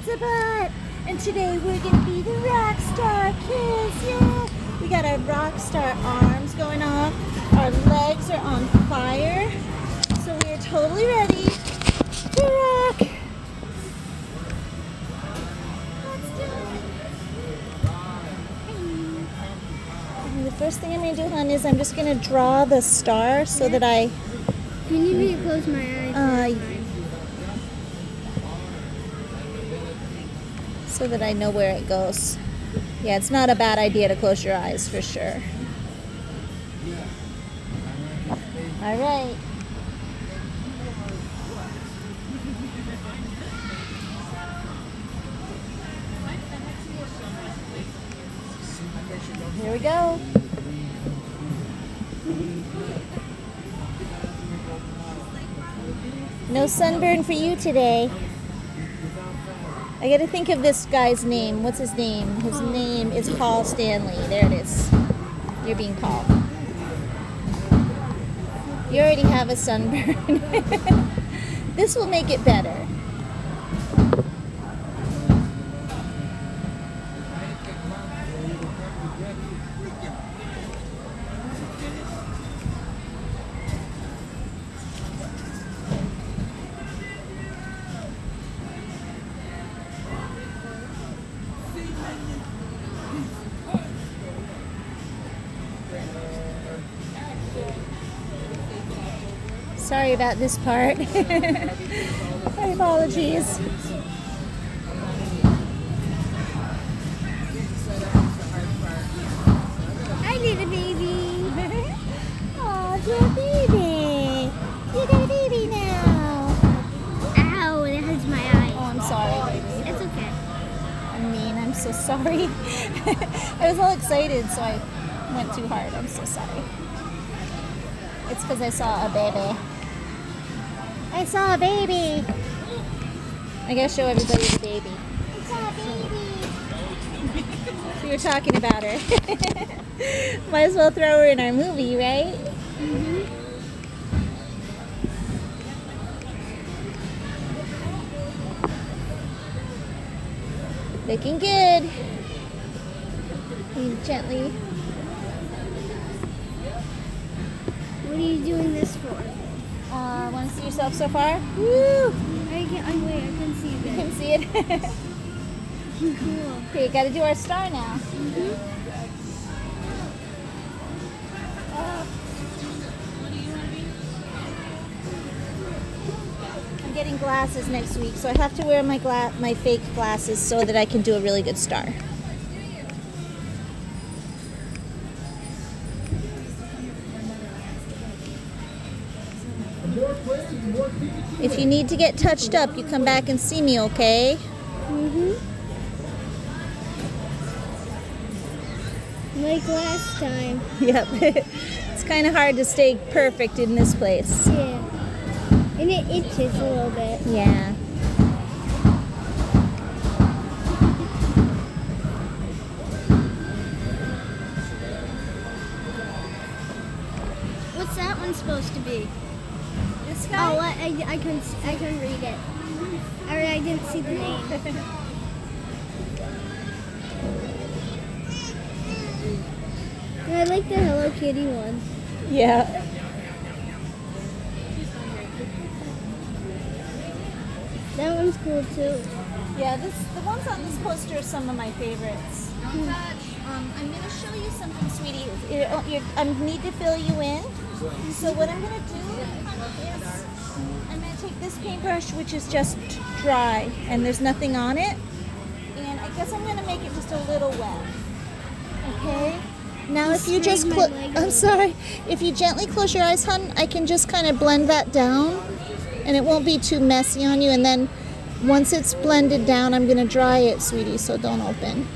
Pizza Butt. And today we're gonna be the rock star kids. Yeah. We got our rock star arms going on. Our legs are on fire. So we are totally ready to rock. Let's do it. And the first thing I'm gonna do, hon, is I'm just gonna draw the star so that I Can You need me to close my eyes. Uh, so that I know where it goes. Yeah, it's not a bad idea to close your eyes for sure. All right. Here we go. No sunburn for you today. I gotta think of this guy's name. What's his name? His name is Paul Stanley. There it is. You're being Paul. You already have a sunburn. this will make it better. Sorry about this part. My apologies. I need a baby. Oh, dear baby. You got a baby now. Ow, it hurts my eye. Oh, I'm sorry, baby. It's okay. I mean, I'm so sorry. I was all excited, so I went too hard. I'm so sorry. It's because I saw a baby. I saw a baby. I gotta show everybody the baby. I saw a baby. We were talking about her. Might as well throw her in our movie, right? Mhm. Looking good. You gently. What are you doing this for? Uh, Want to see yourself so far? Woo! I can. I wait. I can see You this. can see it. cool. okay, gotta do our star now. I'm getting glasses next week, so I have to wear my gla- my fake glasses so that I can do a really good star. If you need to get touched up, you come back and see me, okay? Mhm. Like last time. Yep. it's kind of hard to stay perfect in this place. Yeah. And it itches a little bit. Yeah. What's that one supposed to be? This Oh, I, I, I s- I couldn't read it. Or I didn't see the name. I like the Hello Kitty one. Yeah. That one's cool too. Yeah, this the ones on this poster are some of my favorites. Um, I'm going to show you something, sweetie. It- it- you're- I need to fill you in. So what I'm going to do is I'm going to take this paintbrush, which is just dry, and there's nothing on it. And I guess I'm going to make it just a little wet. Okay? Now if you just sprayed my clo- leg I'm sorry. If you gently close your eyes, hon, I can just kind of blend that down and it won't be too messy on you and then once it's blended down, I'm going to dry it, sweetie, so don't open.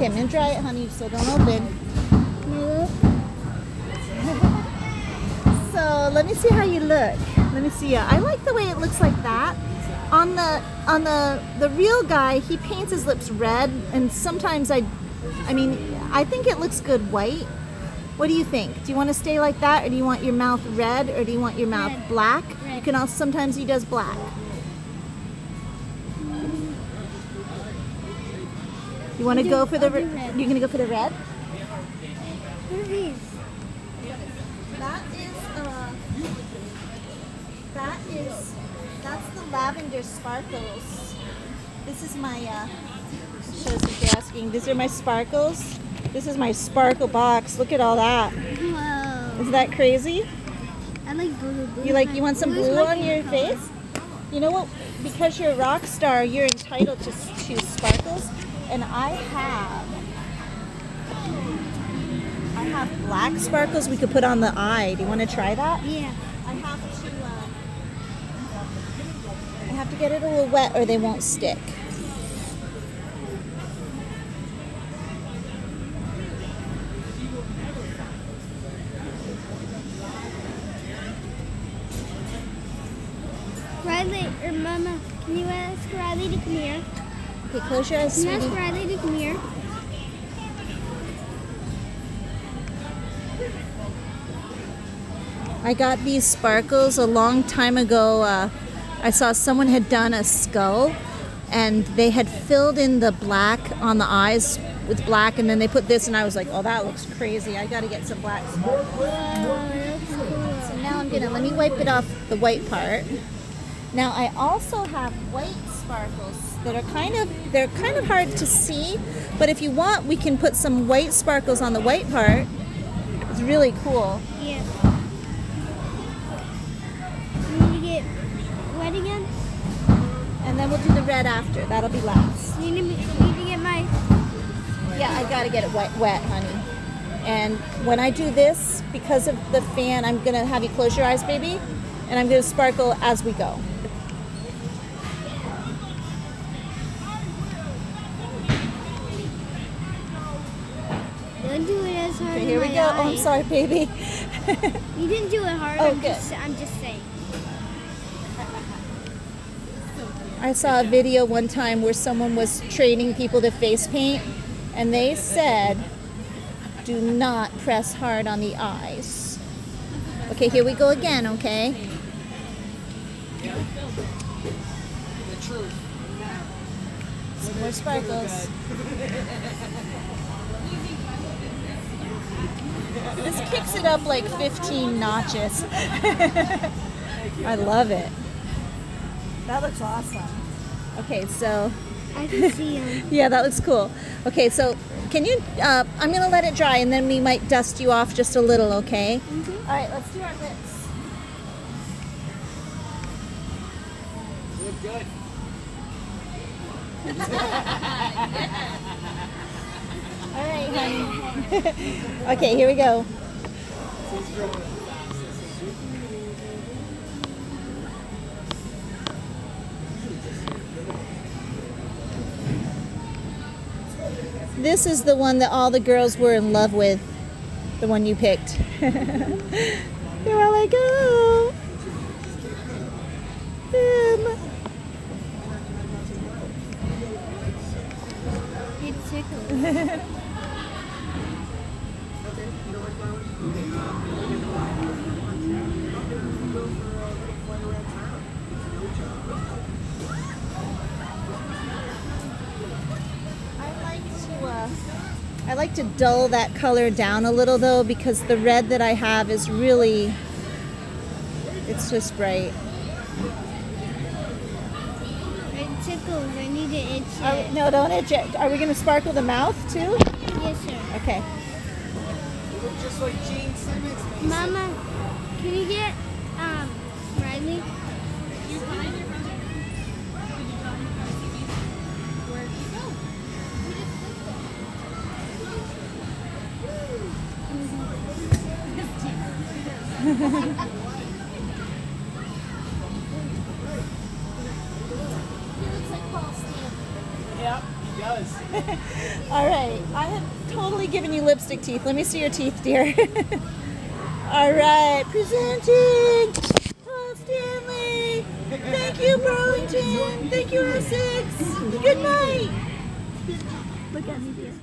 Okay, to dry it, honey, so don't open. So let me see how you look. Let me see. I like the way it looks like that. On the on the the real guy, he paints his lips red, and sometimes I, I mean, I think it looks good white. What do you think? Do you want to stay like that, or do you want your mouth red, or do you want your mouth Red. black? You can also sometimes he does black. You want to go for the? I'll do re- red. You're gonna go for the red. What are these? That is uh, that is that's the lavender sparkles. This is my uh, shows what you're asking. These are my sparkles. This is my sparkle box. Look at all that. Whoa. Isn't that crazy? I like blue. blue. You like you want some blue on your color. face? You know what? Because you're a rock star, you're entitled to to sparkles, and I have I have black sparkles we could put on the eye. Do you want to try that? Yeah. I have to uh, I have to get it a little wet or they won't stick. Riley or Mama, can you ask Riley to come here? Okay, close your eyes, Can you ask sweetie. Riley to come here? I got these sparkles a long time ago. Uh, I saw someone had done a skull and they had filled in the black on the eyes with black and then they put this and I was like, oh, that looks crazy. I got to get some black sparkles. Whoa, cool. So now I'm gonna let me wipe it off the white part. Now I also have white sparkles that are kind of they're kind of hard to see, but if you want, we can put some white sparkles on the white part. It's really cool. Yeah. Need to get wet again? And then we'll do the red after. That'll be last. You need, me, you need to get my. Yeah, I gotta get it wet, wet, honey. And when I do this, because of the fan, I'm gonna have you close your eyes, baby, and I'm gonna sparkle as we go. Don't do it as hard Okay, as here we my go. Oh, I'm sorry, baby. You didn't do it hard. Oh, I'm, good. Just, I'm just saying. I saw a video one time where someone was training people to face paint, and they said, do not press hard on the eyes. Okay, here we go again, okay? Some more sparkles. This kicks it up like 15 notches. I love it. That looks awesome. Okay, so I can see him. yeah, that looks cool. Okay, so can you? Uh, I'm gonna let it dry, and then we might dust you off just a little. Okay. All right, let's do our lips. Look good. All right, honey. okay, here we go. This is the one that all the girls were in love with. The one you picked. they were like, oh. Um, It tickles. I like to uh, I like to dull that color down a little though because the red that I have is really it's just bright. It tickles. I need to itch Are, it. no, don't itch it. Are we going to sparkle the mouth too? Yes, sir. Okay. You look just like Gene Simmons. Mason. Mama, can you get um Riley? Yep, he does. All right. I have totally given you lipstick teeth. Let me see your teeth, dear. All right. Presenting Paul Stanley. Thank you, Burlington. Thank you, Essex. Good night. Look at me, dear.